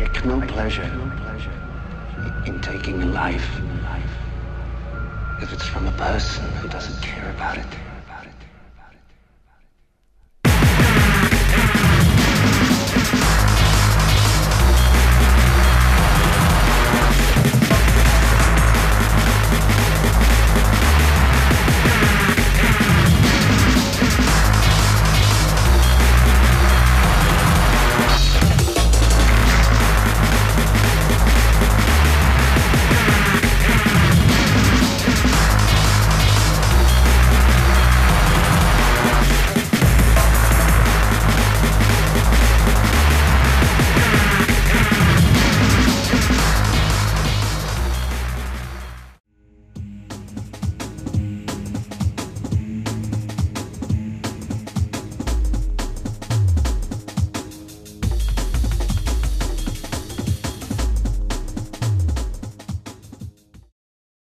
take no pleasure. In taking life. If it's from a person who doesn't care about it.